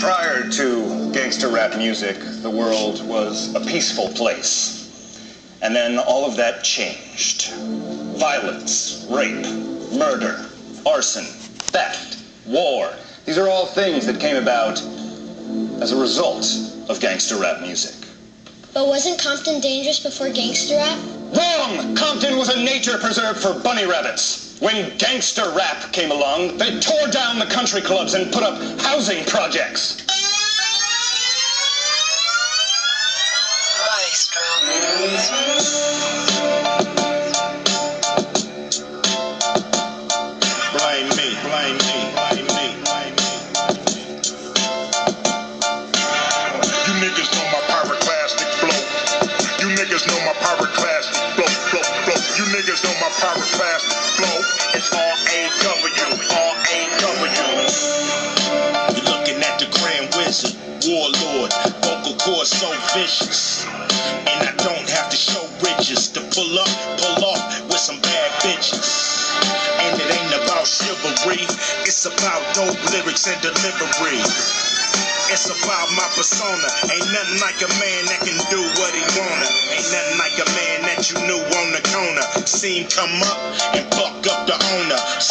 Prior to gangster rap music, the world was a peaceful place. And then all of that changed. Violence, rape, murder, arson, theft, war. These are all things that came about as a result of gangster rap music. But wasn't Compton dangerous before gangster rap? Wrong! Compton was a nature preserve for bunny rabbits. When gangster rap came along, they tore down the country clubs and put up housing projects. Blame me, blame me, blame me. You niggas know my pyroclastic flow. You niggas know my pyroclastic flow, flow, flow. You niggas know my pyroclastic Warlord, vocal cord so vicious. And I don't have to show riches to pull up, pull off with some bad bitches. And it ain't about chivalry, it's about dope lyrics and delivery. It's about my persona. Ain't nothing like a man that can do what he wanna. Ain't nothing like a man that you knew on the corner. Seen come up and fuck.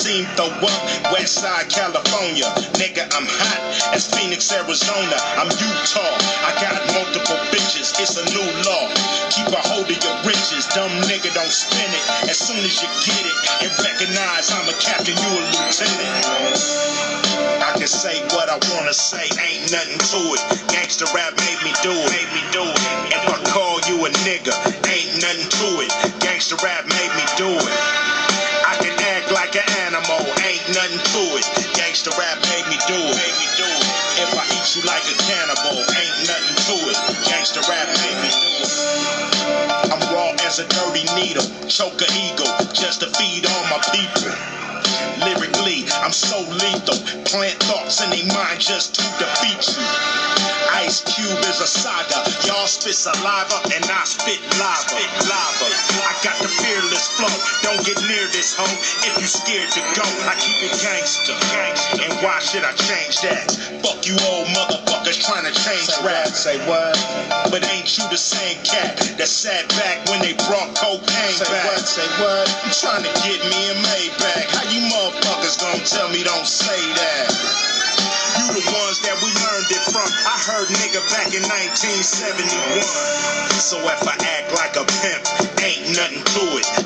Seen throw up West California. Nigga, I'm hot as Phoenix, Arizona. I'm Utah. I got multiple bitches. It's a new law. Keep a hold of your riches. Dumb nigga, don't spin it. As soon as you get it and recognize I'm a captain, you a lieutenant. I can say what I wanna say, ain't nothing to it. Gangsta rap made me do it, made me do it. If I call you a nigga, ain't nothing to it. Gangsta rap made me do it. You like a cannibal, ain't nothing to it. Gangsta rap it. I'm raw as a dirty needle, choke a eagle, just to feed all my people. Lyrically, I'm so lethal. Plant thoughts in their mind just to defeat you. Ice Cube is a saga. Y'all spit saliva and I spit lava. Spit lava. I got the fearless flow. Don't get near this home if you scared to go. I keep it gangster. gangster. And why should I change that? Fuck you old motherfuckers trying to change rap. Say what? But ain't you the same cat that sat back when they brought cocaine say back? What? Say what? You trying to get me a Maybach. How you motherfuckers gonna tell me don't say that? You the ones that we learned it from. I heard nigga back in 1971. So if I act like a pimp, ain't nothing to it.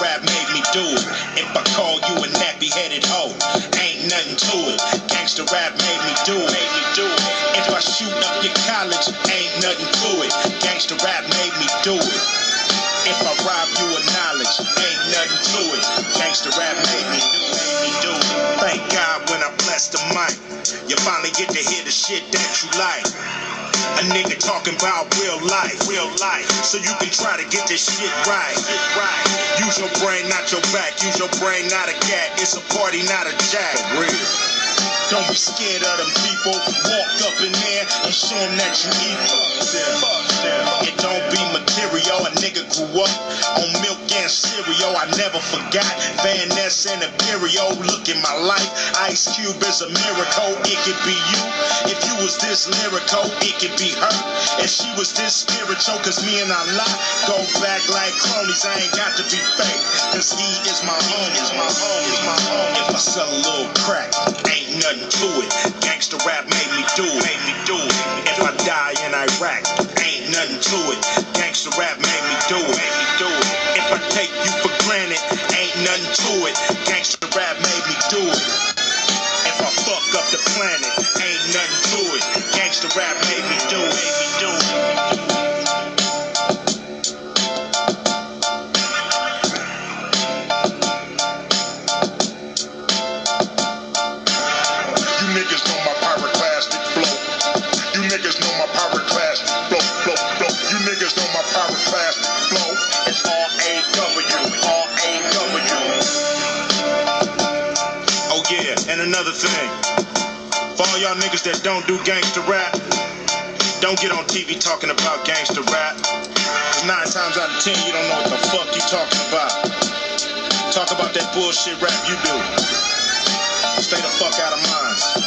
Rap made me do it. If I call you a nappy headed hoe, ain't nothing to it. Gangsta rap made me do it. Made me do it. If I shoot up your college, ain't nothing to it. Gangsta rap made me do it. If I rob you of knowledge, ain't nothing to it. Gangsta rap made me do, made me do. Thank God when I bless the mic, you finally get to hear the shit that you like. A nigga talking about real life, real life, so you can try to get this shit right. Right. Use your brain, not your back. Use your brain, not a cat. It's a party, not a jack. For real. Don't be scared of them people. Walk up in there and show them that you eat. Fuck them. It don't be material. A nigga grew up on cereal. I never forgot Van Ness and Imperial. Look at my life. Ice Cube is a miracle. It could be you. If you was this lyrical, it could be her. If she was this spiritual, cause me and I Allah go back like cronies. I ain't got to be fake. Cause he is my homie. Is my homie. My homie. If I sell a little crack, ain't nothing to it. Gangsta rap made me do it. Made me do it. If I die in Iraq, ain't nothing to it. Gangsta rap made me do it. Made me do it. If I take you for granted, ain't nothing to it. Gangsta rap made me do it. If I fuck up the planet, ain't nothing to it. Gangsta rap made Oh yeah, and another thing. For all y'all niggas that don't do gangster rap, don't get on TV talking about gangster rap. Cause nine times out of ten, you don't know what the fuck you talking about. Talk about that bullshit rap you do. Stay the fuck out of mine.